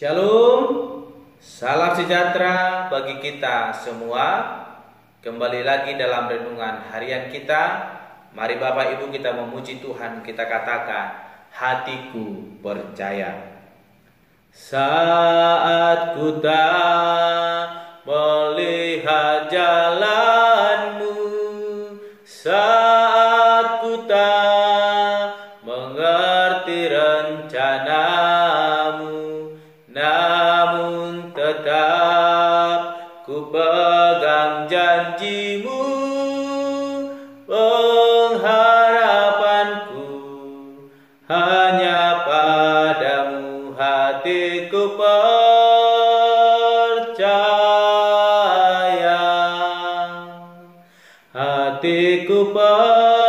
Shalom, salam sejahtera bagi kita semua. Kembali lagi dalam renungan harian kita. Mari Bapak Ibu kita memuji Tuhan, kita katakan, hatiku percaya. Saat ku tak melihat jalanmu, percaya. Hatiku percaya.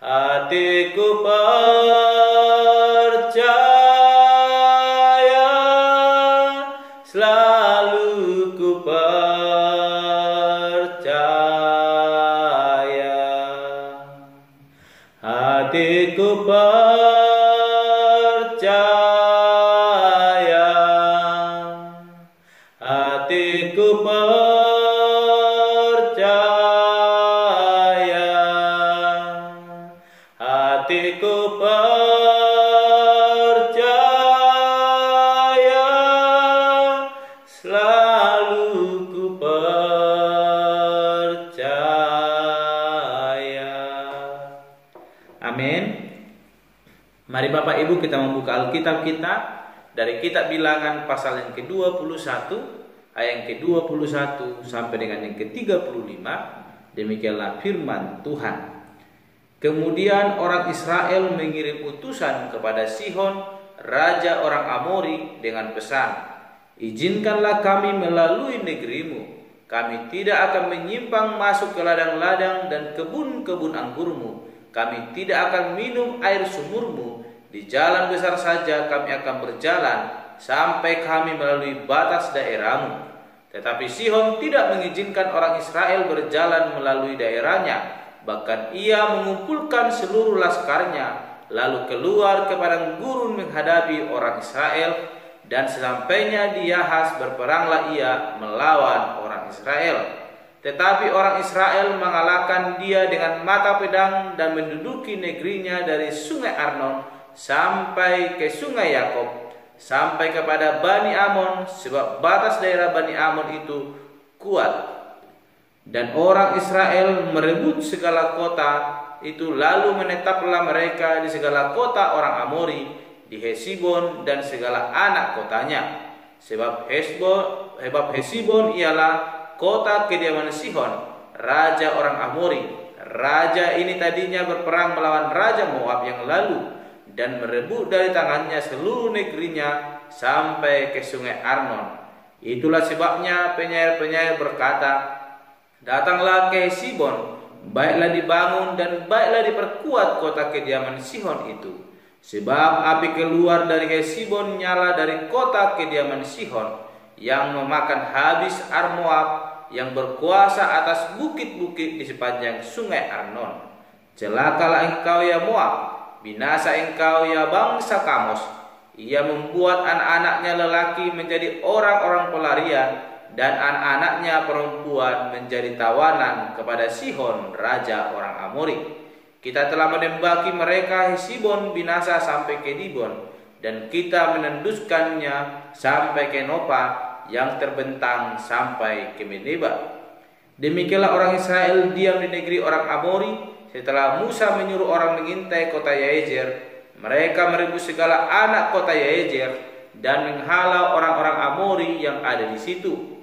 Hatiku percaya. Selalu ku percaya. Hatiku percaya amin mari Bapak Ibu kita membuka Alkitab kita dari kitab bilangan pasal yang ke-21 ayat yang ke-21 sampai dengan yang ke-35 demikianlah firman Tuhan Kemudian orang Israel mengirim utusan kepada Sihon, raja orang Amori dengan pesan, "Izinkanlah kami melalui negerimu. Kami tidak akan menyimpang masuk ke ladang-ladang dan kebun-kebun anggurmu. Kami tidak akan minum air sumurmu. Di jalan besar saja kami akan berjalan sampai kami melalui batas daerahmu." Tetapi Sihon tidak mengizinkan orang Israel berjalan melalui daerahnya Bahkan ia mengumpulkan seluruh laskarnya, lalu keluar ke padang gurun menghadapi orang Israel, dan sesampainya di Yahas berperanglah ia melawan orang Israel. Tetapi orang Israel mengalahkan dia dengan mata pedang dan menduduki negerinya dari sungai Arnon sampai ke sungai Yakob, sampai kepada Bani Amon, sebab batas daerah Bani Amon itu kuat. Dan orang Israel merebut segala kota itu lalu menetaplah mereka di segala kota orang Amori di Hesibon dan segala anak kotanya. Sebab Hesbon sebab Hesibon ialah kota kediaman Sihon raja orang Amori raja ini tadinya berperang melawan raja Moab yang lalu dan merebut dari tangannya seluruh negerinya sampai ke sungai Arnon itulah sebabnya penyair-penyair berkata Datanglah ke Sibon, baiklah dibangun dan baiklah diperkuat kota kediaman Sihon itu. Sebab api keluar dari Hesibon nyala dari kota kediaman Sihon yang memakan habis Armoab yang berkuasa atas bukit-bukit di sepanjang sungai Arnon. Celakalah engkau ya Moab, binasa engkau ya bangsa Kamos. Ia membuat anak-anaknya lelaki menjadi orang-orang pelarian dan anak-anaknya perempuan menjadi tawanan kepada Sihon, raja orang Amori. Kita telah menembaki mereka Hesibon binasa sampai ke Dibon, dan kita menenduskannya sampai ke Nopa yang terbentang sampai ke Medeba. Demikianlah orang Israel diam di negeri orang Amori setelah Musa menyuruh orang mengintai kota Yaezer. Mereka merebut segala anak kota Yaezer dan menghalau orang-orang Amori yang ada di situ.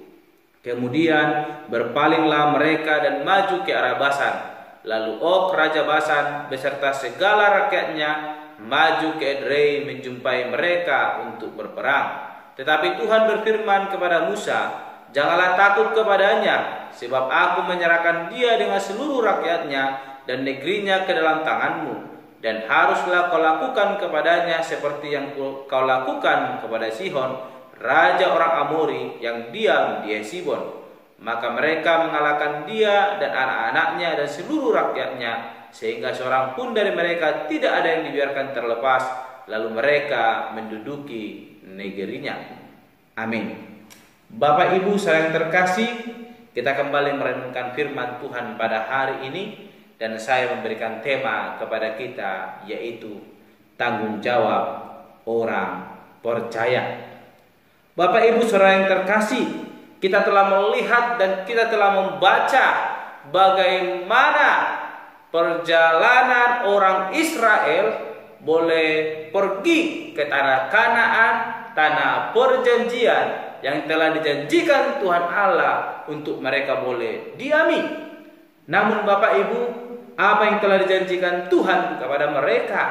Kemudian berpalinglah mereka dan maju ke arah Basan. Lalu Ok Raja Basan beserta segala rakyatnya maju ke Edrei menjumpai mereka untuk berperang. Tetapi Tuhan berfirman kepada Musa, Janganlah takut kepadanya, sebab aku menyerahkan dia dengan seluruh rakyatnya dan negerinya ke dalam tanganmu. Dan haruslah kau lakukan kepadanya seperti yang kau lakukan kepada Sihon, raja orang Amori yang diam di Hesibon. maka mereka mengalahkan dia dan anak-anaknya dan seluruh rakyatnya sehingga seorang pun dari mereka tidak ada yang dibiarkan terlepas lalu mereka menduduki negerinya. Amin. Bapak Ibu saya yang terkasih, kita kembali merenungkan firman Tuhan pada hari ini dan saya memberikan tema kepada kita yaitu tanggung jawab orang percaya. Bapak Ibu Saudara yang terkasih, kita telah melihat dan kita telah membaca bagaimana perjalanan orang Israel boleh pergi ke tanah Kanaan, tanah perjanjian yang telah dijanjikan Tuhan Allah untuk mereka boleh diami. Namun Bapak Ibu, apa yang telah dijanjikan Tuhan kepada mereka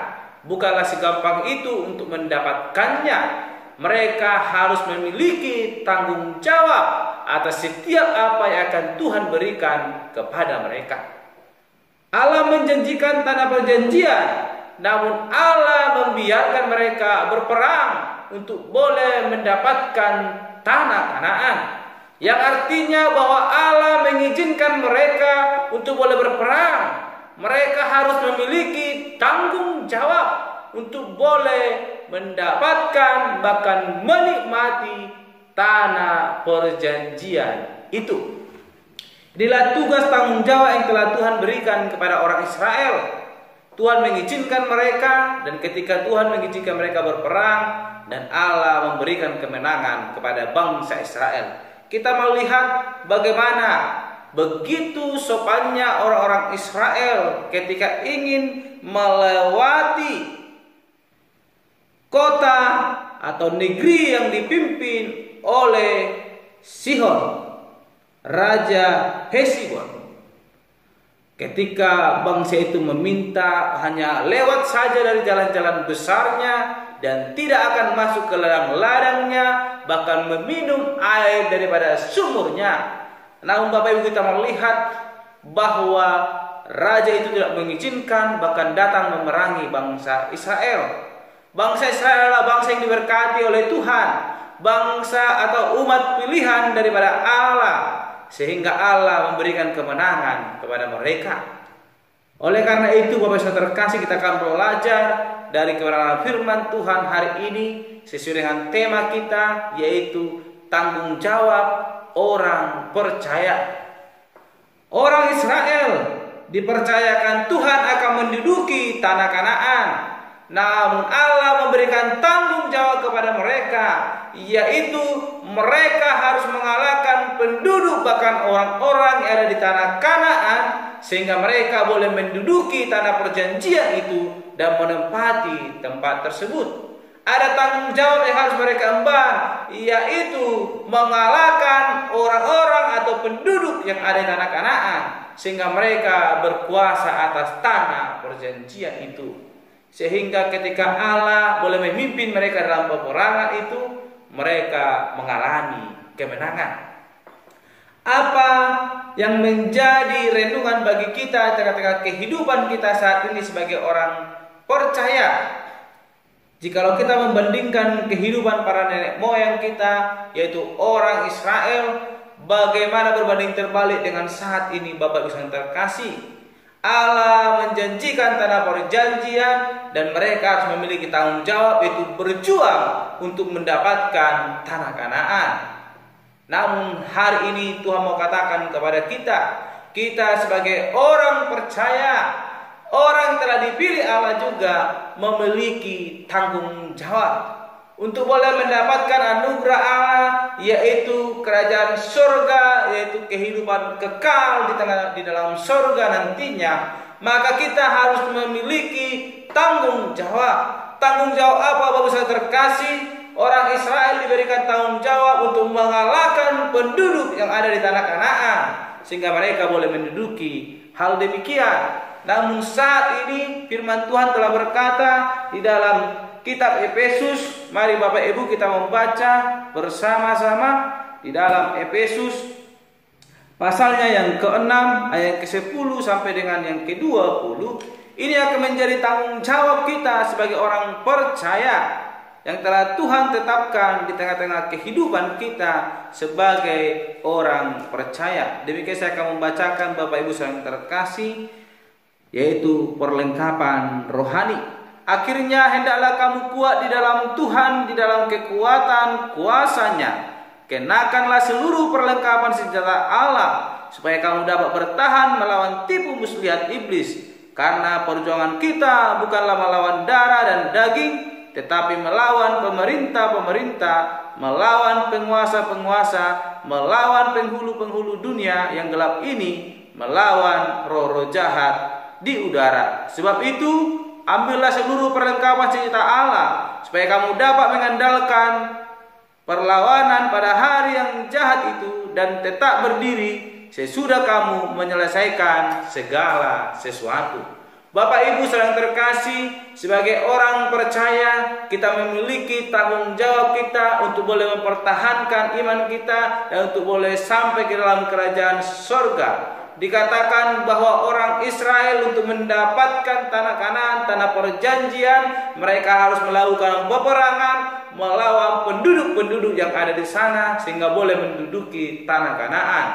bukanlah segampang itu untuk mendapatkannya. Mereka harus memiliki tanggung jawab atas setiap apa yang akan Tuhan berikan kepada mereka. Allah menjanjikan tanah perjanjian namun Allah membiarkan mereka berperang untuk boleh mendapatkan tanah Kanaan. Yang artinya bahwa Allah mengizinkan mereka untuk boleh berperang. Mereka harus memiliki tanggung jawab untuk boleh mendapatkan bahkan menikmati tanah perjanjian itu. Inilah tugas tanggung jawab yang telah Tuhan berikan kepada orang Israel Tuhan mengizinkan mereka dan ketika Tuhan mengizinkan mereka berperang dan Allah memberikan kemenangan kepada bangsa Israel. Kita melihat bagaimana begitu sopannya orang-orang Israel ketika ingin melewati kota atau negeri yang dipimpin oleh Sihon, Raja Hesibon. Ketika bangsa itu meminta hanya lewat saja dari jalan-jalan besarnya dan tidak akan masuk ke ladang-ladangnya, bahkan meminum air daripada sumurnya. Namun Bapak Ibu kita melihat bahwa raja itu tidak mengizinkan bahkan datang memerangi bangsa Israel. Bangsa Israel adalah bangsa yang diberkati oleh Tuhan, bangsa atau umat pilihan daripada Allah sehingga Allah memberikan kemenangan kepada mereka. Oleh karena itu Bapak Saudara terkasih kita akan belajar dari kebenaran firman Tuhan hari ini sesuai dengan tema kita yaitu tanggung jawab orang percaya. Orang Israel dipercayakan Tuhan akan menduduki tanah Kanaan. Namun Allah memberikan tanggung jawab kepada mereka yaitu mereka harus mengalahkan penduduk bahkan orang-orang yang ada di tanah Kanaan sehingga mereka boleh menduduki tanah perjanjian itu dan menempati tempat tersebut. Ada tanggung jawab yang harus mereka emban, yaitu mengalahkan orang-orang atau penduduk yang ada di tanah Kanaan sehingga mereka berkuasa atas tanah perjanjian itu. Sehingga ketika Allah boleh memimpin mereka dalam peperangan itu, mereka mengalami kemenangan. Apa yang menjadi renungan bagi kita tengah-tengah kehidupan kita saat ini sebagai orang percaya? Jikalau kita membandingkan kehidupan para nenek moyang kita, yaitu orang Israel, bagaimana berbanding terbalik dengan saat ini Bapak yang terkasih? Allah menjanjikan tanah perjanjian dan mereka harus memiliki tanggung jawab yaitu berjuang untuk mendapatkan tanah Kanaan. Namun hari ini Tuhan mau katakan kepada kita, kita sebagai orang percaya, orang telah dipilih Allah juga memiliki tanggung jawab untuk boleh mendapatkan anugerah Allah yaitu kerajaan surga yaitu kehidupan kekal di tengah di dalam surga nantinya maka kita harus memiliki tanggung jawab tanggung jawab apa Bapak saya terkasih orang Israel diberikan tanggung jawab untuk mengalahkan penduduk yang ada di tanah Kanaan sehingga mereka boleh menduduki hal demikian namun saat ini firman Tuhan telah berkata di dalam kitab Efesus. Mari Bapak Ibu kita membaca bersama-sama di dalam Efesus pasalnya yang ke-6 ayat ke-10 sampai dengan yang ke-20. Ini akan menjadi tanggung jawab kita sebagai orang percaya. yang telah Tuhan tetapkan di tengah-tengah kehidupan kita sebagai orang percaya. Demikian saya akan membacakan Bapak Ibu yang terkasih yaitu perlengkapan rohani. Akhirnya hendaklah kamu kuat di dalam Tuhan, di dalam kekuatan kuasanya. Kenakanlah seluruh perlengkapan senjata Allah supaya kamu dapat bertahan melawan tipu muslihat iblis. Karena perjuangan kita bukanlah melawan darah dan daging, tetapi melawan pemerintah-pemerintah, melawan penguasa-penguasa, melawan penghulu-penghulu dunia yang gelap ini, melawan roh-roh jahat di udara. Sebab itu, ambillah seluruh perlengkapan senjata Allah supaya kamu dapat mengandalkan perlawanan pada hari yang jahat itu dan tetap berdiri sesudah kamu menyelesaikan segala sesuatu. Bapak Ibu sedang terkasih, sebagai orang percaya, kita memiliki tanggung jawab kita untuk boleh mempertahankan iman kita dan untuk boleh sampai ke dalam kerajaan sorga. Dikatakan bahwa orang Israel untuk mendapatkan tanah kanan, tanah perjanjian, mereka harus melakukan peperangan melawan penduduk-penduduk yang ada di sana sehingga boleh menduduki tanah kanaan.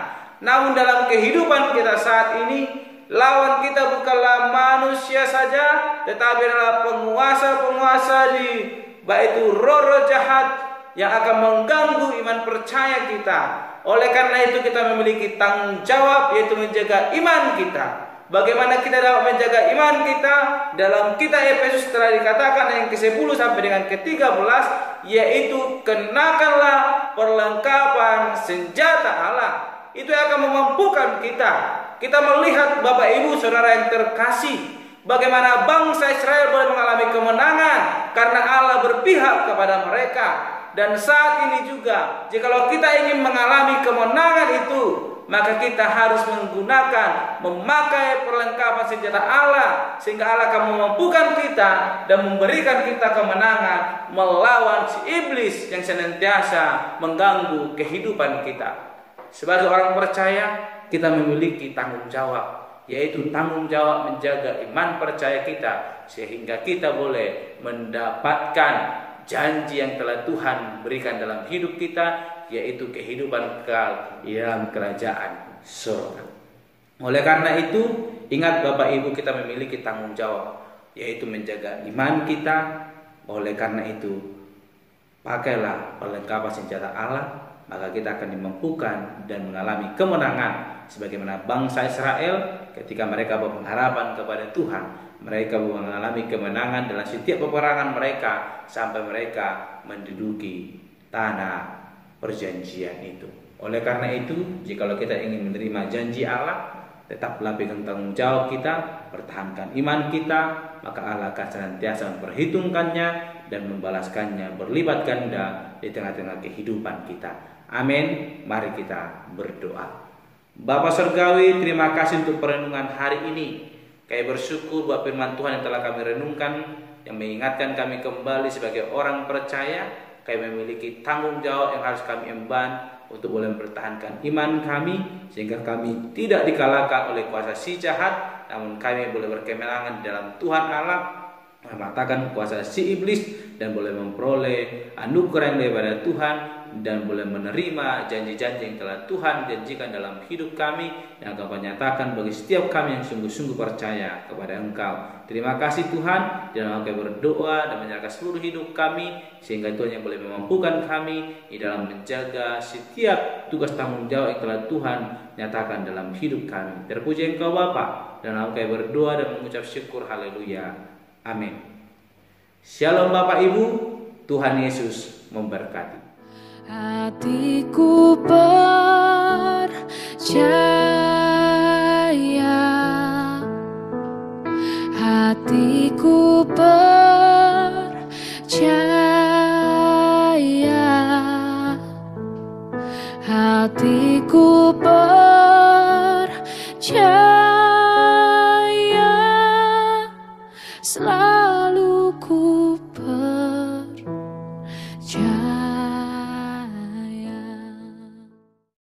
Namun dalam kehidupan kita saat ini, Lawan kita bukanlah manusia saja, tetapi adalah penguasa-penguasa di baik itu roh-roh jahat yang akan mengganggu iman percaya kita. Oleh karena itu kita memiliki tanggung jawab yaitu menjaga iman kita. Bagaimana kita dapat menjaga iman kita? Dalam kitab Efesus telah dikatakan yang ke-10 sampai dengan ke-13 yaitu kenakanlah perlengkapan senjata Allah. Itu yang akan memampukan kita kita melihat Bapak Ibu Saudara yang terkasih Bagaimana bangsa Israel boleh mengalami kemenangan Karena Allah berpihak kepada mereka Dan saat ini juga Jikalau kita ingin mengalami kemenangan itu Maka kita harus menggunakan Memakai perlengkapan senjata Allah Sehingga Allah akan memampukan kita Dan memberikan kita kemenangan Melawan si iblis yang senantiasa mengganggu kehidupan kita. Sebagai orang percaya kita memiliki tanggung jawab yaitu tanggung jawab menjaga iman percaya kita sehingga kita boleh mendapatkan janji yang telah Tuhan berikan dalam hidup kita yaitu kehidupan kekal dalam kerajaan surga. Oleh karena itu, ingat Bapak Ibu kita memiliki tanggung jawab yaitu menjaga iman kita. Oleh karena itu, pakailah perlengkapan senjata Allah maka kita akan dimampukan dan mengalami kemenangan sebagaimana bangsa Israel ketika mereka berpengharapan kepada Tuhan mereka mengalami kemenangan dalam setiap peperangan mereka sampai mereka menduduki tanah perjanjian itu oleh karena itu jikalau kita ingin menerima janji Allah tetaplah pegang tanggung jawab kita pertahankan iman kita maka Allah akan senantiasa memperhitungkannya dan membalaskannya berlipat ganda di tengah-tengah kehidupan kita Amin. Mari kita berdoa. Bapak Surgawi, terima kasih untuk perenungan hari ini. Kami bersyukur buat firman Tuhan yang telah kami renungkan, yang mengingatkan kami kembali sebagai orang percaya. Kami memiliki tanggung jawab yang harus kami emban untuk boleh mempertahankan iman kami sehingga kami tidak dikalahkan oleh kuasa si jahat namun kami boleh berkemenangan dalam Tuhan Allah mematahkan kuasa si iblis dan boleh memperoleh anugerah yang daripada Tuhan dan boleh menerima janji-janji yang telah Tuhan janjikan dalam hidup kami yang akan menyatakan bagi setiap kami yang sungguh-sungguh percaya kepada Engkau. Terima kasih Tuhan dalam kami berdoa dan menyerahkan seluruh hidup kami sehingga Tuhan yang boleh memampukan kami di dalam menjaga setiap tugas tanggung jawab yang telah Tuhan nyatakan dalam hidup kami. Terpuji Engkau Bapa dalam kami berdoa dan mengucap syukur haleluya. Amin. Shalom Bapak Ibu, Tuhan Yesus memberkati. Hatiku percaya